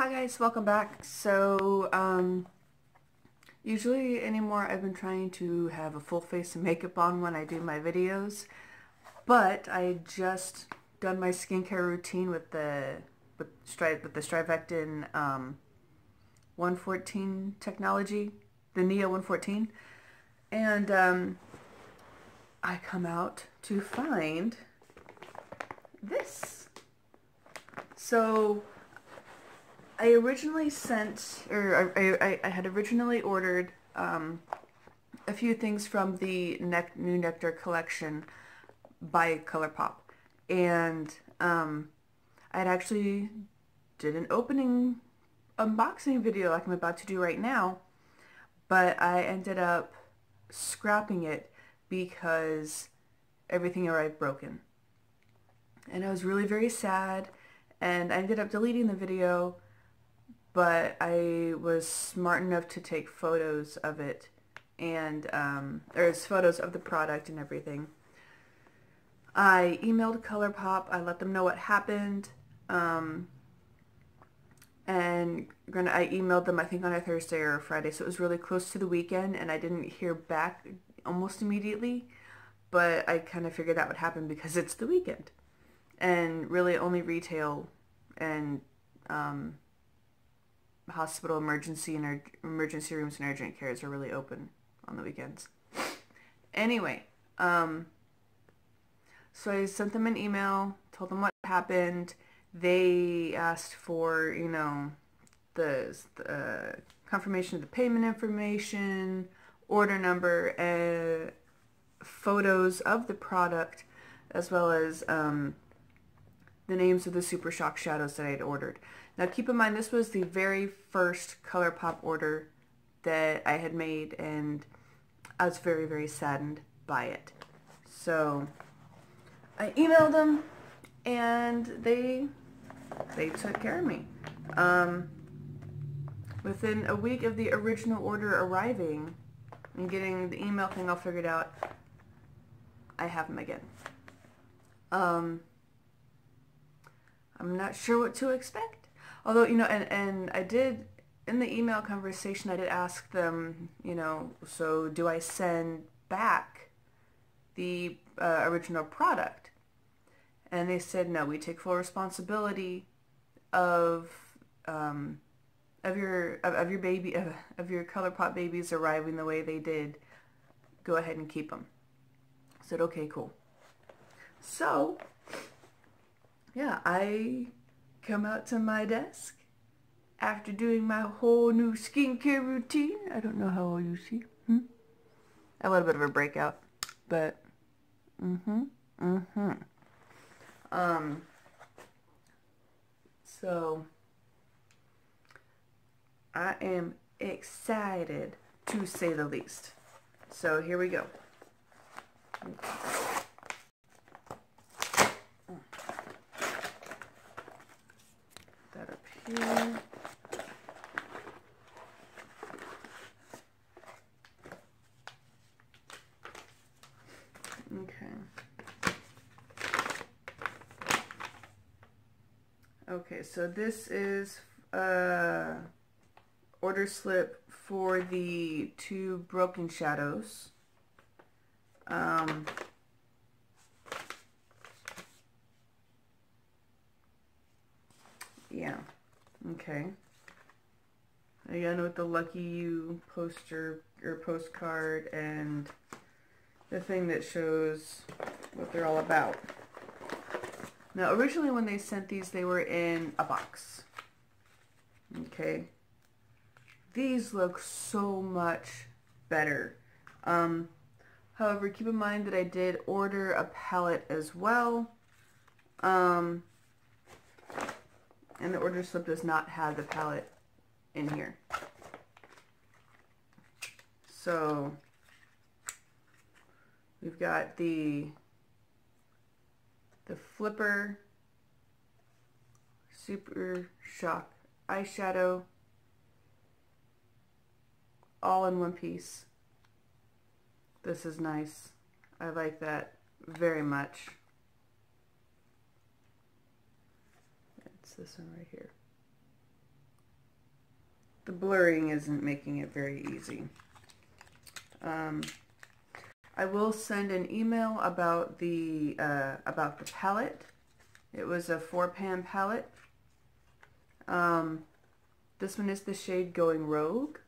Hi guys, welcome back. So, um, usually anymore I've been trying to have a full face of makeup on when I do my videos, but I just done my skincare routine with the with, Stri with the Strivectin um, 114 technology, the Nia 114, and um, I come out to find this. So I originally sent, or I, I, I had originally ordered um, a few things from the ne new Nectar collection by ColourPop. And um, I had actually did an opening unboxing video like I'm about to do right now, but I ended up scrapping it because everything arrived broken. And I was really very sad and I ended up deleting the video but I was smart enough to take photos of it and um, there's photos of the product and everything. I emailed ColourPop. I let them know what happened. Um, and I emailed them I think on a Thursday or a Friday so it was really close to the weekend and I didn't hear back almost immediately but I kind of figured that would happen because it's the weekend and really only retail and um, hospital emergency and emergency rooms and urgent cares are really open on the weekends. Anyway, um, so I sent them an email, told them what happened. They asked for, you know, the, the uh, confirmation of the payment information, order number, and photos of the product, as well as um, the names of the Super Shock shadows that I had ordered. Now keep in mind this was the very first ColourPop order that I had made and I was very very saddened by it. So I emailed them and they they took care of me. Um, within a week of the original order arriving and getting the email thing all figured out, I have them again. Um, I'm not sure what to expect. Although, you know, and, and I did, in the email conversation, I did ask them, you know, so do I send back the uh, original product? And they said, no, we take full responsibility of, um, of your, of, of your baby, of, of your ColourPop babies arriving the way they did. Go ahead and keep them. I said, okay, cool. So, yeah, I come out to my desk after doing my whole new skincare routine. I don't know how old you see. Hmm? A little bit of a breakout, but mm-hmm, mm-hmm. Um, so I am excited to say the least. So here we go. Okay. Okay, so this is uh, order slip for the two broken shadows. Um, yeah. Okay. Again with the Lucky You poster or postcard and the thing that shows what they're all about. Now originally when they sent these they were in a box. Okay. These look so much better. Um, however, keep in mind that I did order a palette as well. Um, and the order slip does not have the palette in here. So we've got the the flipper super shock eyeshadow all in one piece. This is nice. I like that very much. It's this one right here. the blurring isn't making it very easy. Um, I will send an email about the uh, about the palette. It was a four pan palette. Um, this one is the shade Going Rogue.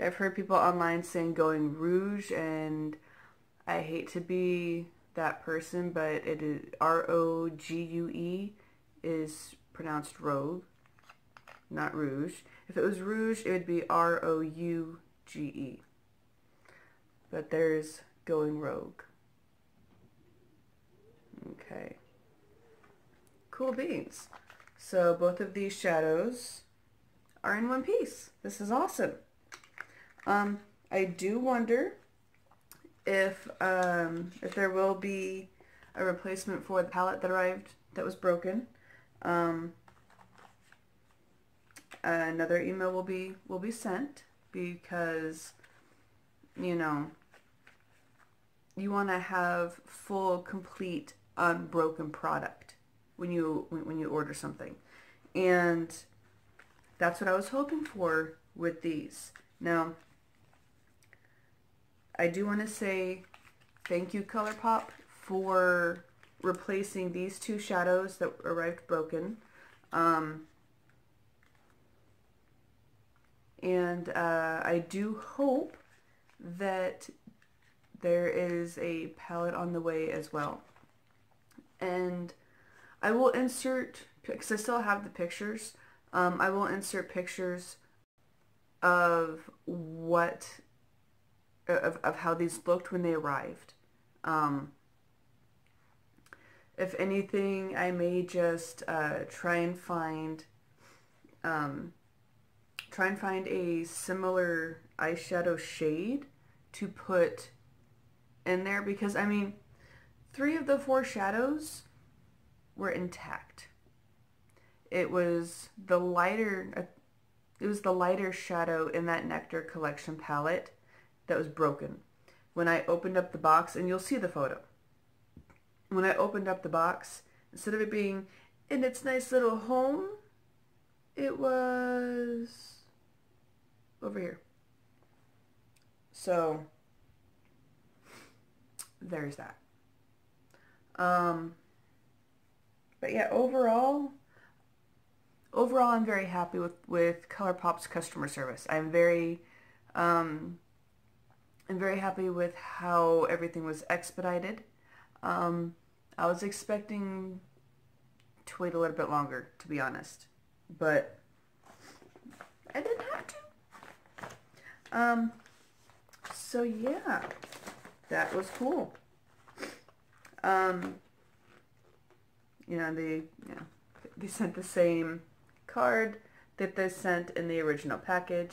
I've heard people online saying Going Rouge, and I hate to be that person, but it is R-O-G-U-E is pronounced Rogue, not Rouge. If it was Rouge, it would be R-O-U-G-E. But there's Going Rogue. Okay. Cool beans. So both of these shadows are in one piece. This is awesome. Um, I do wonder if um, if there will be a replacement for the palette that arrived that was broken. Um, another email will be will be sent because you know you want to have full complete unbroken product when you when, when you order something and that's what I was hoping for with these now I do want to say thank you ColourPop for replacing these two shadows that arrived broken. Um, and uh, I do hope that there is a palette on the way as well. And I will insert, because I still have the pictures, um, I will insert pictures of what of, of how these looked when they arrived. Um, if anything, I may just uh, try and find um, try and find a similar eyeshadow shade to put in there because I mean three of the four shadows were intact. It was the lighter uh, it was the lighter shadow in that Nectar collection palette that was broken. When I opened up the box, and you'll see the photo, when I opened up the box, instead of it being in its nice little home, it was over here. So, there's that. Um, but yeah, overall, overall, I'm very happy with, with ColourPop's customer service. I'm very, um, I'm very happy with how everything was expedited. Um, I was expecting to wait a little bit longer, to be honest, but I didn't have to. Um, so yeah, that was cool. Um, you know, they, you know, they sent the same card that they sent in the original package,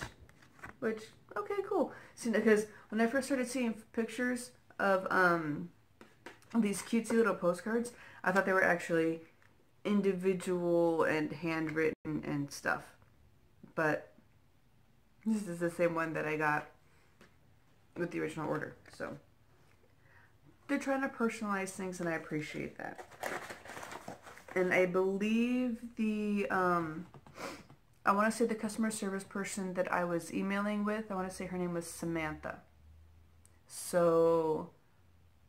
which okay, cool. Because when I first started seeing pictures of um, these cutesy little postcards, I thought they were actually individual and handwritten and stuff. But this is the same one that I got with the original order. So they're trying to personalize things and I appreciate that. And I believe the um, I want to say the customer service person that I was emailing with, I want to say her name was Samantha. So,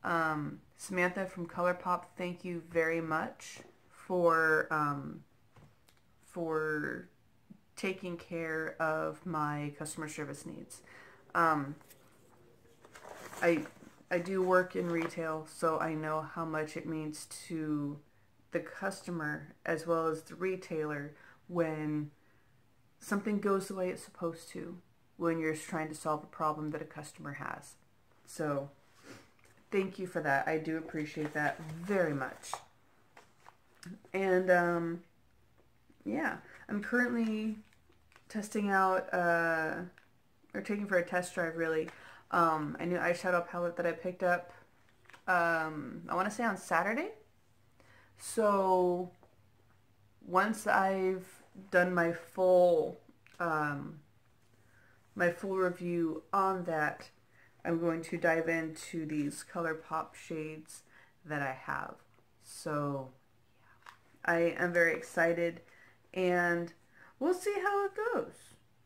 um, Samantha from ColourPop, thank you very much for, um, for taking care of my customer service needs. Um, I, I do work in retail, so I know how much it means to the customer as well as the retailer when something goes the way it's supposed to when you're trying to solve a problem that a customer has. So thank you for that. I do appreciate that very much. And um, yeah, I'm currently testing out, uh, or taking for a test drive really, um, a new eyeshadow palette that I picked up, um, I want to say on Saturday. So once I've done my full um, my full review on that, I'm going to dive into these ColourPop shades that I have. So I am very excited and we'll see how it goes.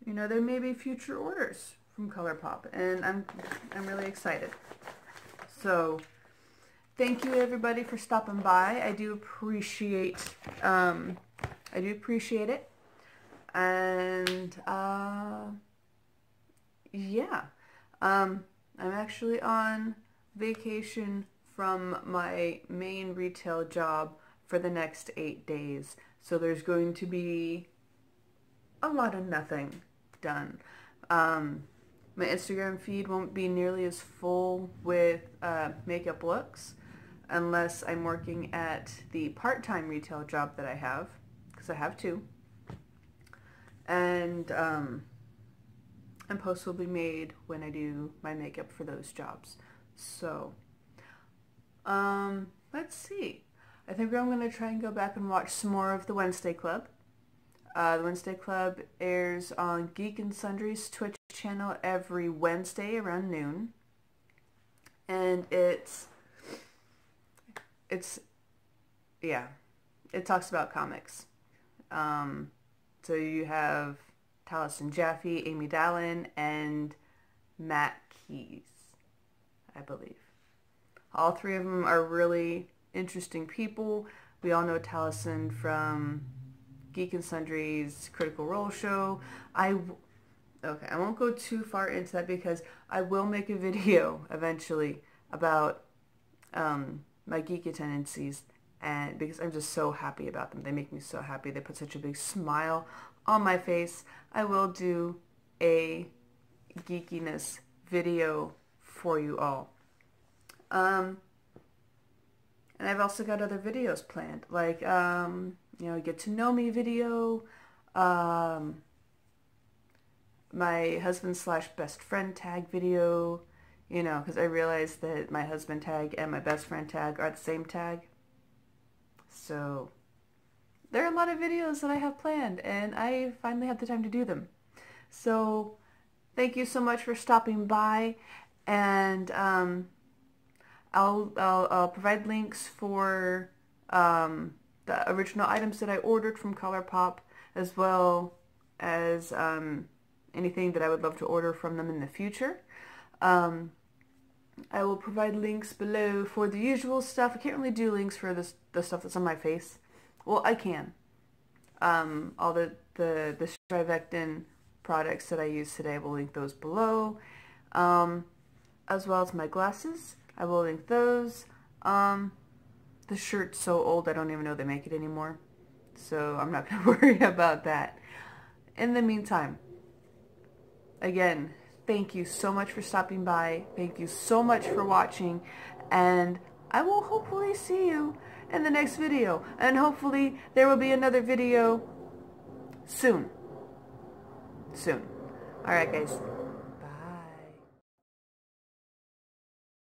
You know, there may be future orders from ColourPop, and I'm I'm really excited. So, thank you everybody for stopping by. I do appreciate um, I do appreciate it, and uh, yeah, um, I'm actually on vacation from my main retail job for the next eight days. So there's going to be a lot of nothing done. Um, my Instagram feed won't be nearly as full with uh, makeup looks unless I'm working at the part-time retail job that I have, because I have two. And, um, and posts will be made when I do my makeup for those jobs. So, um, let's see. I think I'm going to try and go back and watch some more of the Wednesday Club. Uh, the Wednesday Club airs on Geek and Sundry's Twitch channel every Wednesday around noon. And it's, it's, yeah, it talks about comics. Um, so you have Taliesin Jaffe, Amy Dallen, and Matt Keys, I believe. All three of them are really interesting people. We all know Taliesin from Geek and Sundry's Critical Role show. I okay, I won't go too far into that because I will make a video eventually about um, my geeky tendencies and because I'm just so happy about them. They make me so happy. They put such a big smile on my face. I will do a geekiness video for you all. Um, and I've also got other videos planned, like, um, you know, get to know me video, um, my husband slash best friend tag video, you know, because I realized that my husband tag and my best friend tag are the same tag. So there are a lot of videos that I have planned and I finally have the time to do them. So thank you so much for stopping by and um, I'll, I'll, I'll provide links for um, the original items that I ordered from ColourPop as well as um, anything that I would love to order from them in the future. Um, I will provide links below for the usual stuff. I can't really do links for this, the stuff that's on my face. Well, I can. Um, all the, the, the Strivectin products that I use today, I will link those below. Um, as well as my glasses. I will link those. Um, the shirt's so old I don't even know they make it anymore. So I'm not going to worry about that. In the meantime, again, thank you so much for stopping by. Thank you so much for watching. And I will hopefully see you in the next video. And hopefully there will be another video soon. Soon. Alright guys.